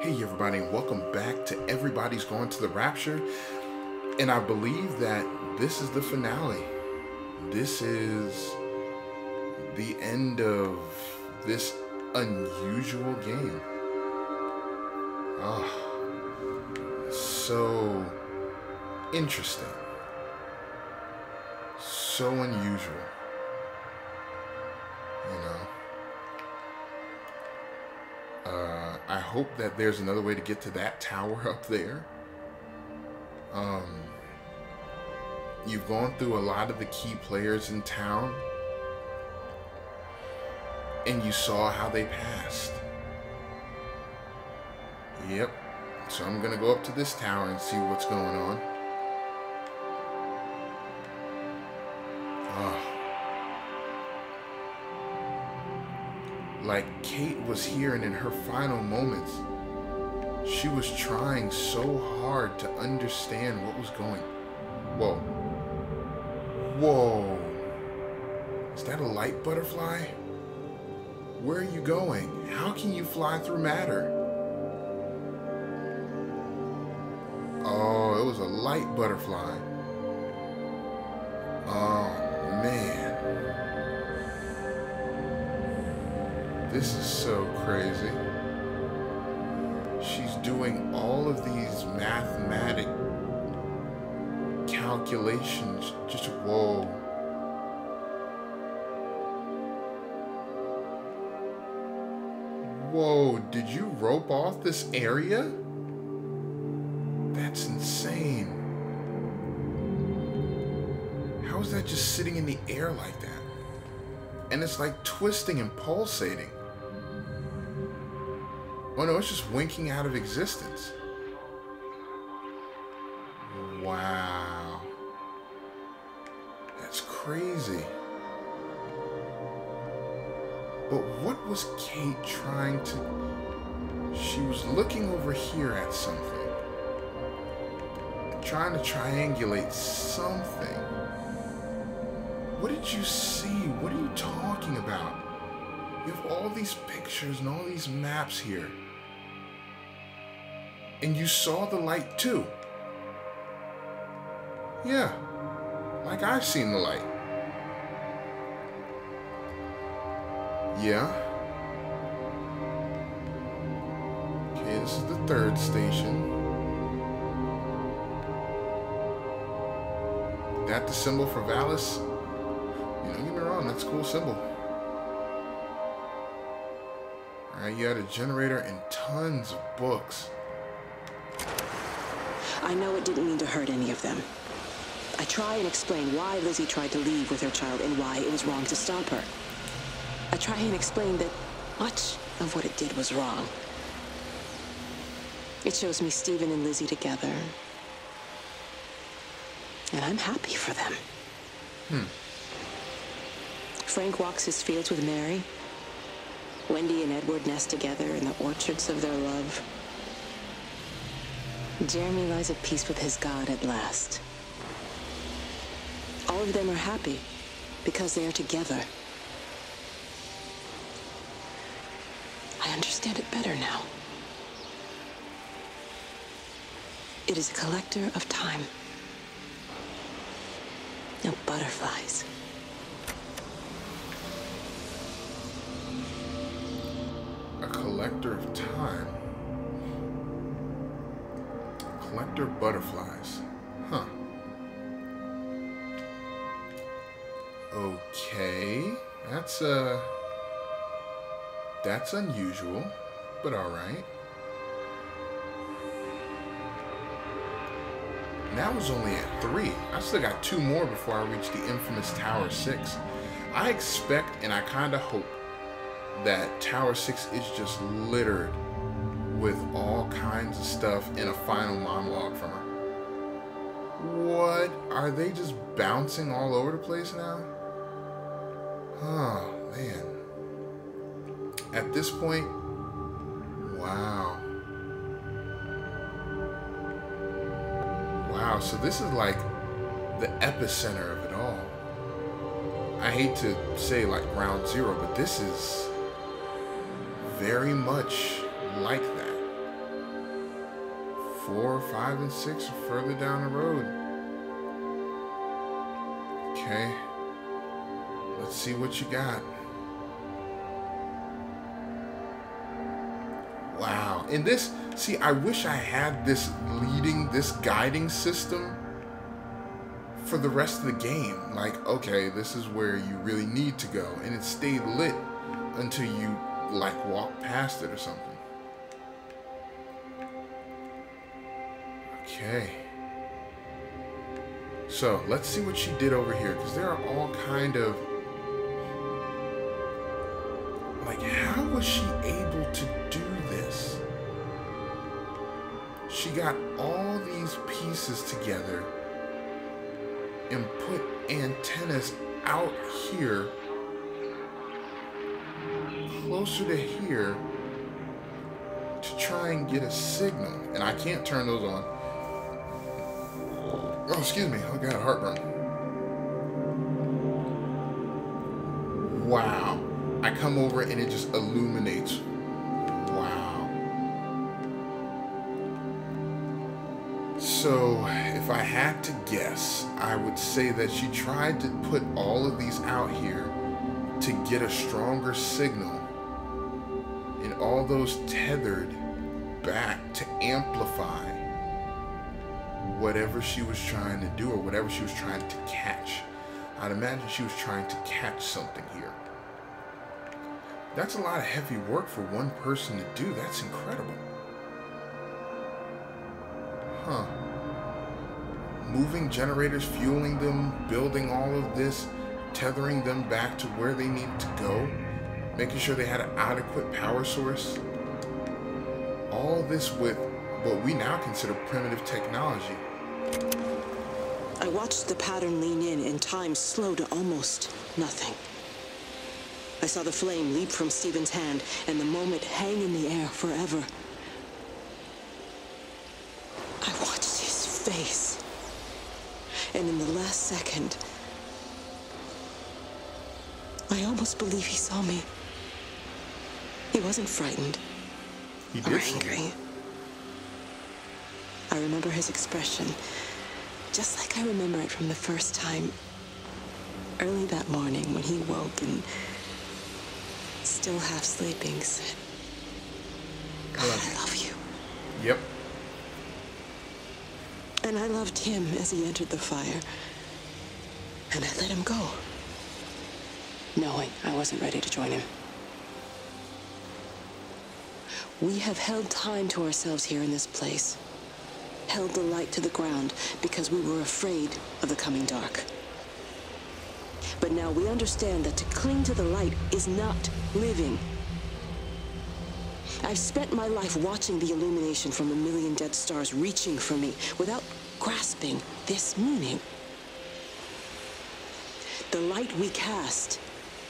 Hey, everybody, and welcome back to Everybody's Gone to the Rapture. And I believe that this is the finale. This is the end of this unusual game. Ah, so interesting. So unusual. You know? Uh, I hope that there's another way to get to that tower up there. Um, you've gone through a lot of the key players in town, and you saw how they passed. Yep. So I'm gonna go up to this tower and see what's going on. Oh. Like Kate was here and in her final moments, she was trying so hard to understand what was going. Whoa. Whoa. Is that a light butterfly? Where are you going? How can you fly through matter? Oh, it was a light butterfly. This is so crazy. She's doing all of these mathematic calculations. Just whoa. Whoa, did you rope off this area? That's insane. How is that just sitting in the air like that? And it's like twisting and pulsating. Oh no, it's just winking out of existence. Wow. That's crazy. But what was Kate trying to... She was looking over here at something. Trying to triangulate something. What did you see? What are you talking about? You have all these pictures and all these maps here. And you saw the light too. Yeah, like I've seen the light. Yeah. Okay, this is the third station. That the symbol for Valis? You know, get me wrong, that's a cool symbol. Alright, you had a generator and tons of books. I know it didn't mean to hurt any of them. I try and explain why Lizzie tried to leave with her child and why it was wrong to stop her. I try and explain that much of what it did was wrong. It shows me Stephen and Lizzie together. And I'm happy for them. Hmm. Frank walks his fields with Mary. Wendy and Edward nest together in the orchards of their love. Jeremy lies at peace with his God at last. All of them are happy because they are together. I understand it better now. It is a collector of time. No butterflies. A collector of time. Collector butterflies. Huh. Okay. That's, uh... That's unusual, but alright. That was only at three. I still got two more before I reach the infamous Tower 6. I expect and I kind of hope that Tower 6 is just littered with all kinds of stuff in a final monologue from her. What? Are they just bouncing all over the place now? Oh, man. At this point, wow. Wow, so this is like the epicenter of it all. I hate to say like ground zero, but this is very much like. Four, five, and six are further down the road. Okay. Let's see what you got. Wow. And this, see, I wish I had this leading, this guiding system for the rest of the game. Like, okay, this is where you really need to go. And it stayed lit until you, like, walk past it or something. Okay. So, let's see what she did over here. Because there are all kind of... Like, how was she able to do this? She got all these pieces together and put antennas out here closer to here to try and get a signal. And I can't turn those on. Oh, excuse me. Oh, God, heartburn. Wow. I come over and it just illuminates. Wow. So, if I had to guess, I would say that she tried to put all of these out here to get a stronger signal. And all those tethered back to amplify whatever she was trying to do or whatever she was trying to catch. I'd imagine she was trying to catch something here. That's a lot of heavy work for one person to do. That's incredible. Huh. Moving generators, fueling them, building all of this, tethering them back to where they need to go, making sure they had an adequate power source. All this with what we now consider primitive technology. I watched the pattern lean in and time slow to almost nothing. I saw the flame leap from Stephen's hand and the moment hang in the air forever. I watched his face. And in the last second, I almost believe he saw me. He wasn't frightened He or angry. something. I remember his expression, just like I remember it from the first time, early that morning when he woke and, still half sleeping, said, God, I love you. Yep. And I loved him as he entered the fire. And I let him go, knowing I wasn't ready to join him. We have held time to ourselves here in this place, held the light to the ground because we were afraid of the coming dark. But now we understand that to cling to the light is not living. I've spent my life watching the illumination from a million dead stars reaching for me without grasping this meaning. The light we cast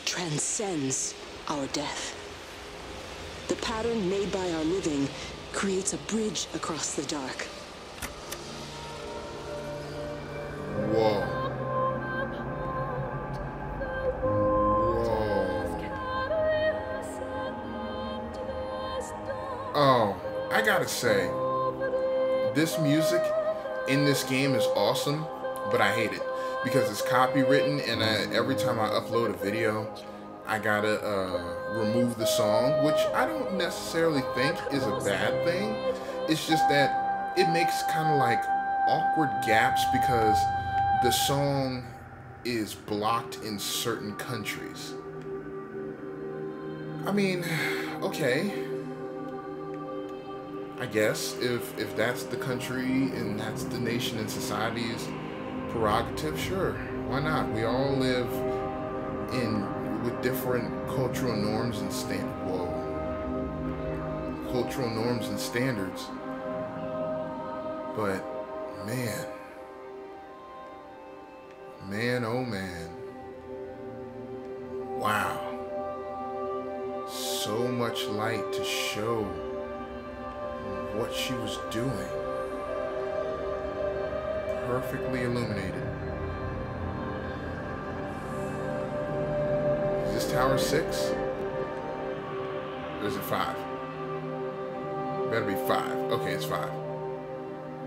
transcends our death. The pattern made by our living creates a bridge across the dark. Oh, I gotta say, this music in this game is awesome, but I hate it because it's copywritten, and I, every time I upload a video, I gotta uh, remove the song, which I don't necessarily think is a bad thing. It's just that it makes kind of like awkward gaps because the song is blocked in certain countries. I mean, okay. I guess if if that's the country and that's the nation and society's prerogative, sure. Why not? We all live in with different cultural norms and stand. Cultural norms and standards. But man. Man, oh man. Wow. So much light to show what she was doing. Perfectly illuminated. Is this tower six? Or is it five? Better be five. Okay, it's five.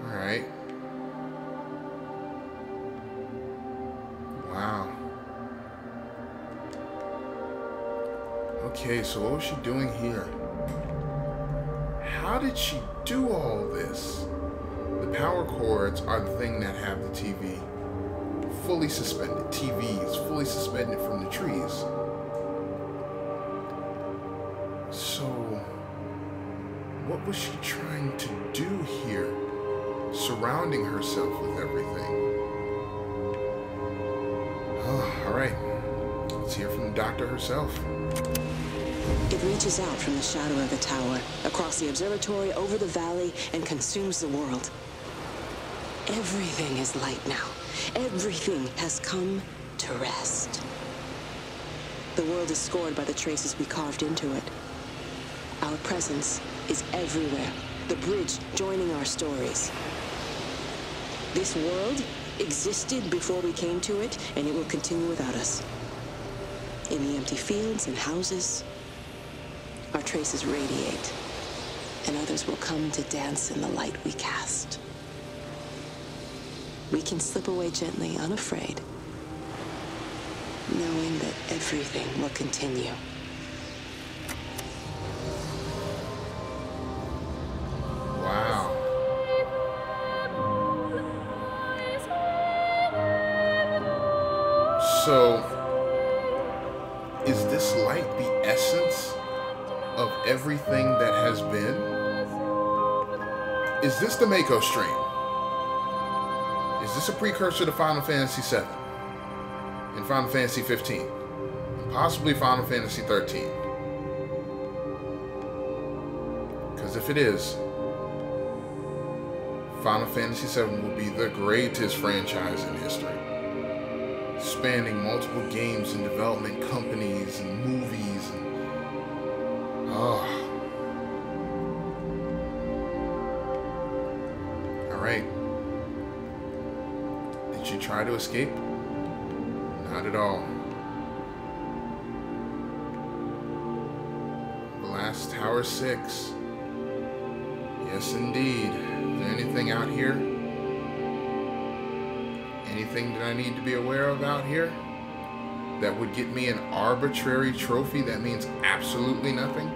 Alright. Wow. Okay, so what was she doing here? How did she do all this? The power cords are the thing that have the TV fully suspended. TV is fully suspended from the trees. So, what was she trying to do here? Surrounding herself with everything. Oh, all right. Let's hear from the doctor herself. It reaches out from the shadow of the tower, across the observatory, over the valley, and consumes the world. Everything is light now. Everything has come to rest. The world is scored by the traces we carved into it. Our presence is everywhere, the bridge joining our stories. This world existed before we came to it, and it will continue without us. In the empty fields and houses, our traces radiate, and others will come to dance in the light we cast. We can slip away gently, unafraid, knowing that everything will continue. Stream? Is this a precursor to Final Fantasy VII? And Final Fantasy 15? And possibly Final Fantasy 13? Because if it is, Final Fantasy VII will be the greatest franchise in history, spanning multiple games and development companies and movies and oh. Try to escape? Not at all. Glass Tower 6. Yes, indeed. Is there anything out here? Anything that I need to be aware of out here? That would get me an arbitrary trophy that means absolutely nothing?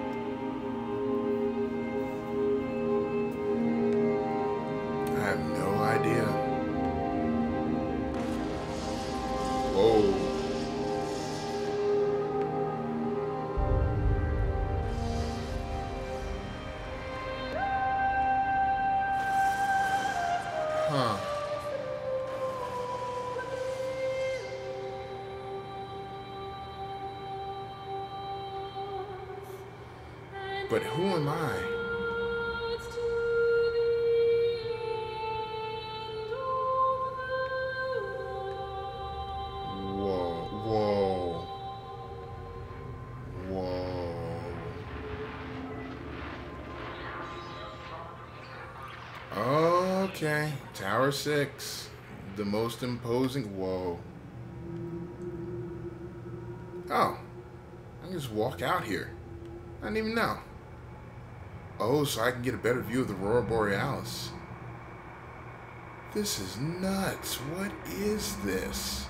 Huh. But who am I? R6, the most imposing. Whoa. Oh. I can just walk out here. I didn't even know. Oh, so I can get a better view of the Aurora Borealis. This is nuts. What is this?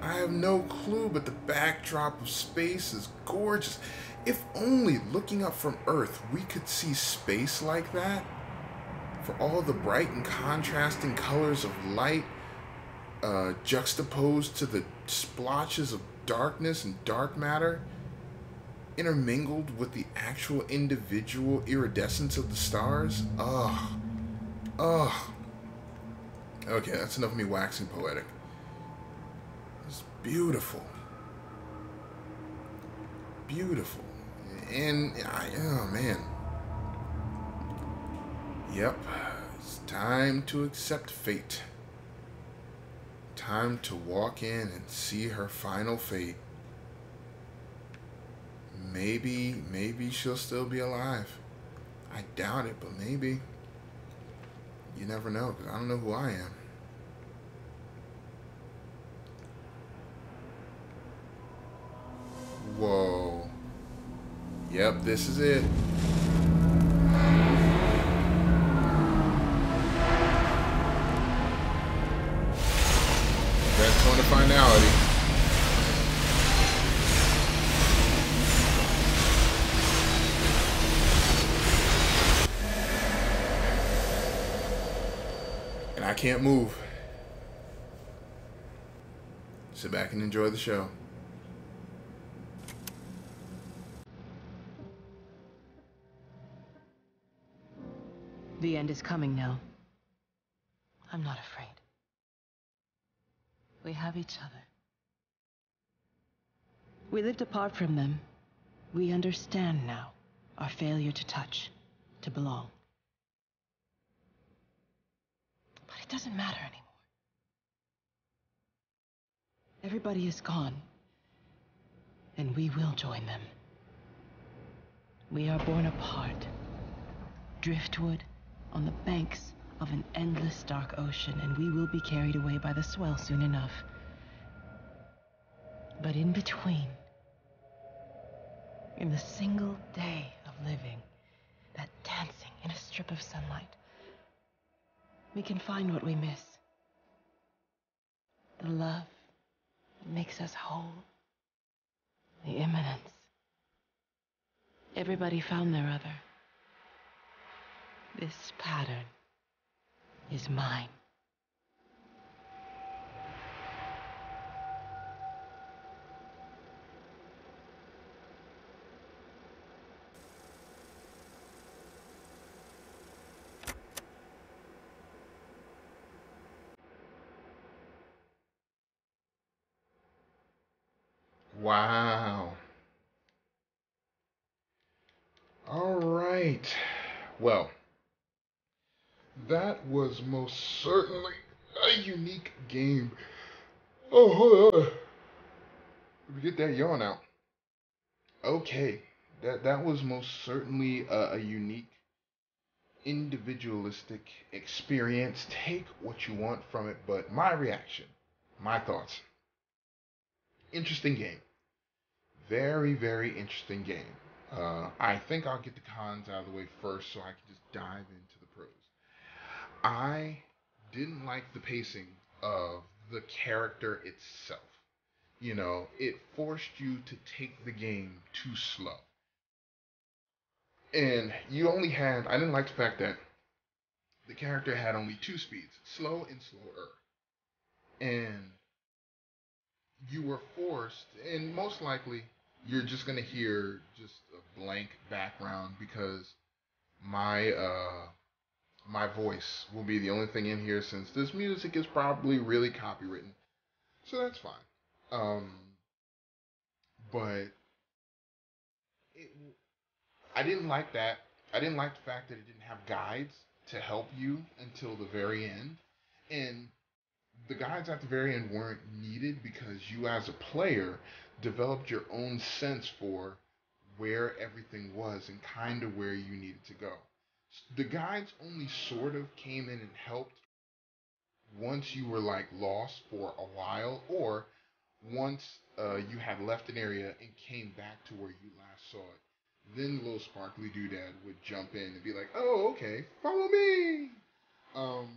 I have no clue, but the backdrop of space is gorgeous. If only looking up from Earth, we could see space like that. For all the bright and contrasting colors of light uh, juxtaposed to the splotches of darkness and dark matter intermingled with the actual individual iridescence of the stars. Ugh. Ugh. Okay, that's enough of me waxing poetic. It's beautiful. Beautiful. And, I, oh man. Yep. It's time to accept fate. Time to walk in and see her final fate. Maybe, maybe she'll still be alive. I doubt it, but maybe. You never know, because I don't know who I am. Whoa. Yep, this is it. Can't move. Sit back and enjoy the show. The end is coming now. I'm not afraid. We have each other. We lived apart from them. We understand now our failure to touch, to belong. But it doesn't matter anymore. Everybody is gone. And we will join them. We are born apart. Driftwood on the banks of an endless dark ocean, and we will be carried away by the swell soon enough. But in between, in the single day of living, that dancing in a strip of sunlight, we can find what we miss. The love that makes us whole. The imminence. Everybody found their other. This pattern is mine. Wow. All right. Well, that was most certainly a unique game. Oh, hold on. Let me get that yawn out. Okay, that that was most certainly a, a unique, individualistic experience. Take what you want from it, but my reaction, my thoughts. Interesting game. Very, very interesting game. Uh, I think I'll get the cons out of the way first so I can just dive pros. I didn't like the pacing of the character itself. You know, it forced you to take the game too slow. And you only had, I didn't like the fact that the character had only two speeds slow and slower. And you were forced, and most likely you're just going to hear just a blank background because my uh, my voice will be the only thing in here since this music is probably really copywritten. So that's fine. Um, but it, I didn't like that. I didn't like the fact that it didn't have guides to help you until the very end. And the guides at the very end weren't needed because you, as a player, developed your own sense for where everything was and kind of where you needed to go the guides only sort of came in and helped once you were like lost for a while or once uh, you had left an area and came back to where you last saw it. Then the little sparkly doodad would jump in and be like oh okay follow me. Um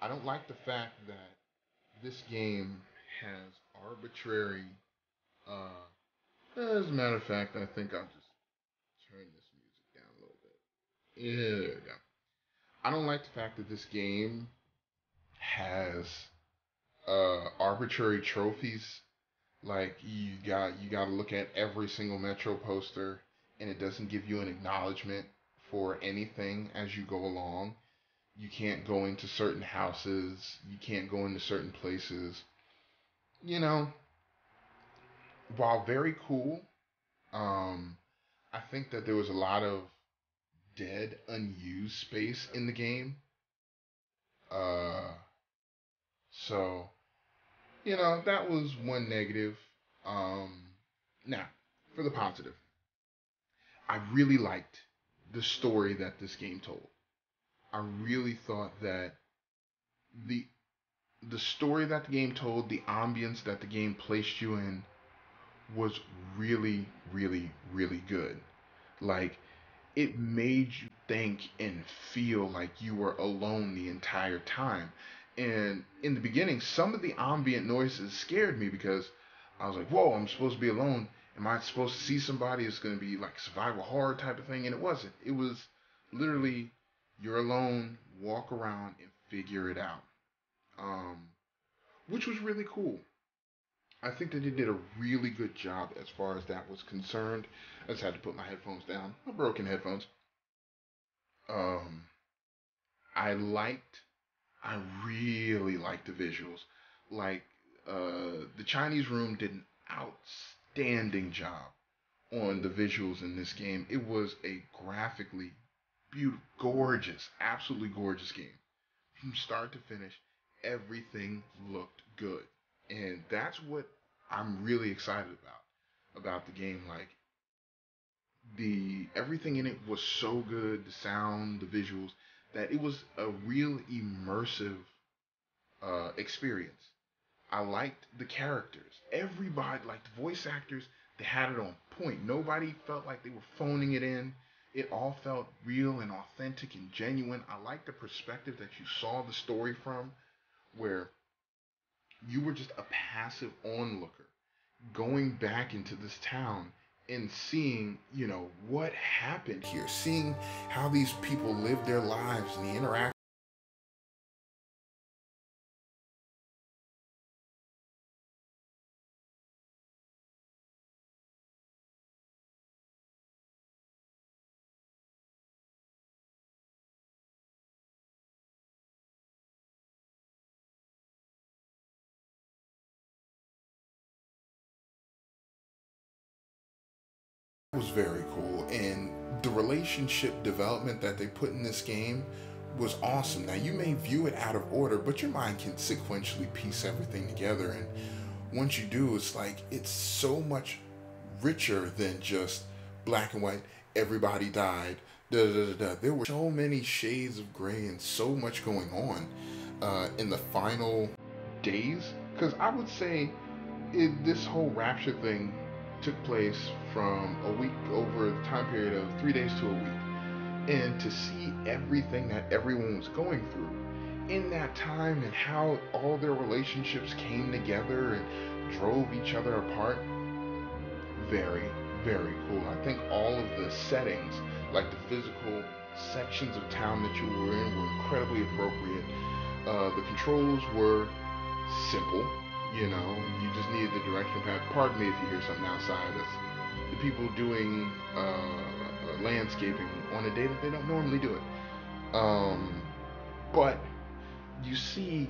i don't like the fact that this game has arbitrary uh as a matter of fact i think i'll just turn this yeah. I don't like the fact that this game has uh, arbitrary trophies. Like you got you got to look at every single Metro poster, and it doesn't give you an acknowledgement for anything as you go along. You can't go into certain houses. You can't go into certain places. You know, while very cool, um, I think that there was a lot of dead, unused space in the game. Uh, so, you know, that was one negative. Um, now, for the positive, I really liked the story that this game told. I really thought that the the story that the game told, the ambience that the game placed you in, was really, really, really good. Like it made you think and feel like you were alone the entire time. And in the beginning, some of the ambient noises scared me because I was like, whoa, I'm supposed to be alone. Am I supposed to see somebody? It's going to be like survival horror type of thing. And it wasn't. It was literally you're alone, walk around and figure it out. um, which was really cool. I think that they did a really good job as far as that was concerned. I just had to put my headphones down, my broken headphones. Um, I liked, I really liked the visuals. Like, uh, the Chinese Room did an outstanding job on the visuals in this game. It was a graphically beautiful, gorgeous, absolutely gorgeous game. From start to finish, everything looked good. And that's what I'm really excited about about the game like the everything in it was so good, the sound, the visuals that it was a real immersive uh, experience. I liked the characters. Everybody, liked the voice actors, they had it on point. Nobody felt like they were phoning it in. It all felt real and authentic and genuine. I liked the perspective that you saw the story from, where you were just a passive onlooker going back into this town and seeing, you know, what happened here, seeing how these people lived their lives and the interaction was very cool and the relationship development that they put in this game was awesome. Now you may view it out of order, but your mind can sequentially piece everything together and once you do, it's like it's so much richer than just black and white. Everybody died. Da, da, da, da. There were so many shades of gray and so much going on uh, in the final days. Because I would say it, this whole rapture thing took place from a week over the time period of three days to a week. And to see everything that everyone was going through in that time and how all their relationships came together and drove each other apart, very, very cool. I think all of the settings, like the physical sections of town that you were in, were incredibly appropriate. Uh, the controls were simple you know, you just need the directional pad. Pardon me if you hear something outside. That's the people doing uh, uh, landscaping on a day that they don't normally do it. Um, but you see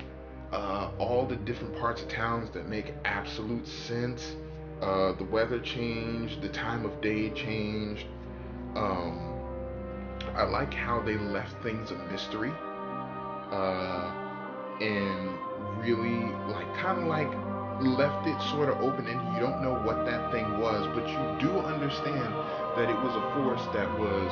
uh, all the different parts of towns that make absolute sense. Uh, the weather changed, the time of day changed. Um, I like how they left things a mystery. Uh, and really like kind of like left it sort of open and you don't know what that thing was but you do understand that it was a force that was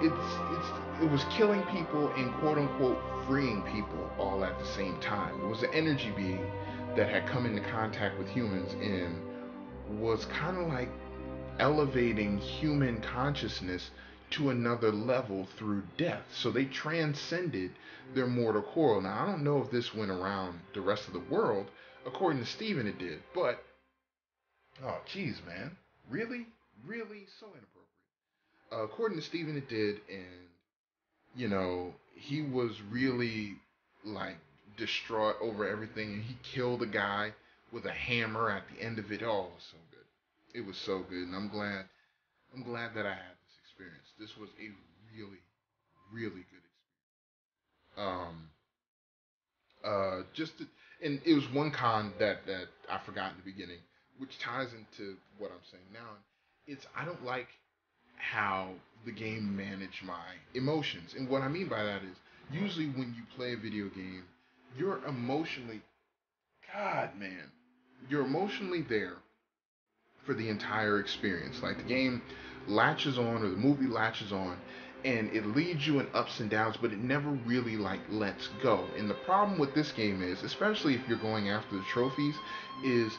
it's it's it was killing people and quote unquote freeing people all at the same time it was an energy being that had come into contact with humans and was kind of like elevating human consciousness to another level through death. So they transcended their mortal coil. Now, I don't know if this went around the rest of the world. According to Stephen, it did. But, oh, jeez, man. Really? Really? So inappropriate. Uh, according to Stephen, it did. And, you know, he was really, like, distraught over everything. And he killed a guy with a hammer at the end of it. Oh, it was so good. It was so good. And I'm glad. I'm glad that I had this experience. This was a really, really good experience. Um, uh, just to, and it was one con that that I forgot in the beginning, which ties into what I'm saying now. It's I don't like how the game managed my emotions, and what I mean by that is usually when you play a video game, you're emotionally, God man, you're emotionally there for the entire experience. Like the game latches on or the movie latches on and it leads you in ups and downs but it never really like lets go. And the problem with this game is especially if you're going after the trophies is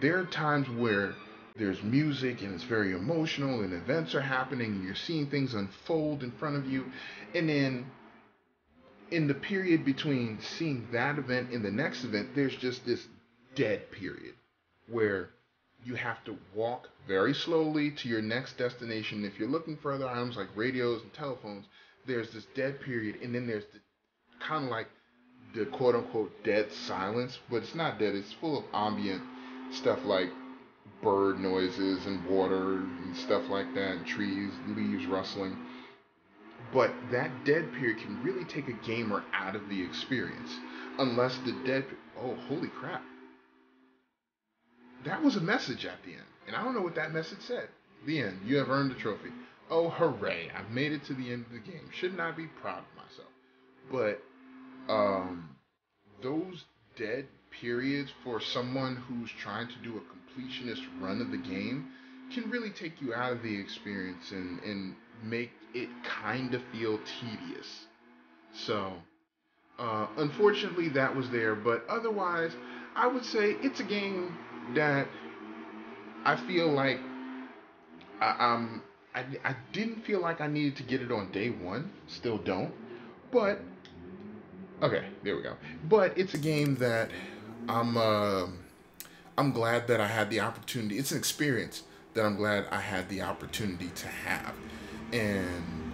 there are times where there's music and it's very emotional and events are happening and you're seeing things unfold in front of you. And then in the period between seeing that event and the next event there's just this dead period where you have to walk very slowly to your next destination. If you're looking for other items like radios and telephones, there's this dead period, and then there's the kind of like the quote unquote dead silence, but it's not dead. It's full of ambient stuff like bird noises and water and stuff like that, and trees, leaves rustling. But that dead period can really take a gamer out of the experience. Unless the dead. Oh, holy crap. That was a message at the end. And I don't know what that message said. The end. You have earned the trophy. Oh, hooray. I've made it to the end of the game. Should not I be proud of myself. But, um, those dead periods for someone who's trying to do a completionist run of the game can really take you out of the experience and, and make it kind of feel tedious. So, uh, unfortunately, that was there, but otherwise, I would say it's a game that I feel like I, um, I, I didn't feel like I needed to get it on day one. Still don't. But okay, there we go. But it's a game that I'm uh, I'm glad that I had the opportunity. It's an experience that I'm glad I had the opportunity to have. And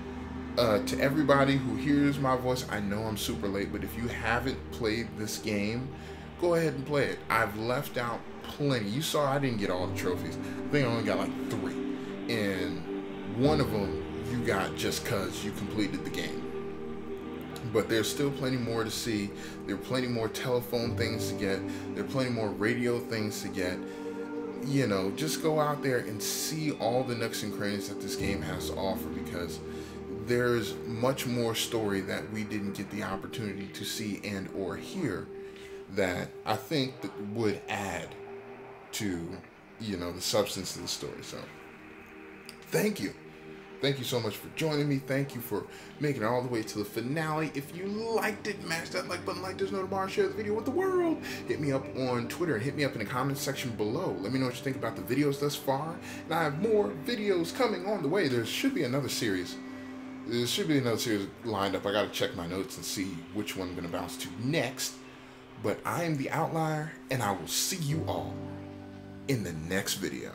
uh, to everybody who hears my voice, I know I'm super late, but if you haven't played this game, go ahead and play it. I've left out plenty. You saw I didn't get all the trophies. I think I only got like three. And one of them you got just because you completed the game. But there's still plenty more to see. There are plenty more telephone things to get. There are plenty more radio things to get. You know, just go out there and see all the nooks and crannies that this game has to offer because there's much more story that we didn't get the opportunity to see and or hear that I think that would add to you know the substance of the story. So thank you. Thank you so much for joining me. Thank you for making it all the way to the finale. If you liked it, mash that like button, like there's no tomorrow, share the video with the world. Hit me up on Twitter and hit me up in the comments section below. Let me know what you think about the videos thus far. And I have more videos coming on the way. There should be another series. There should be another series lined up. I got to check my notes and see which one I'm to bounce to next. But I am the outlier, and I will see you all in the next video.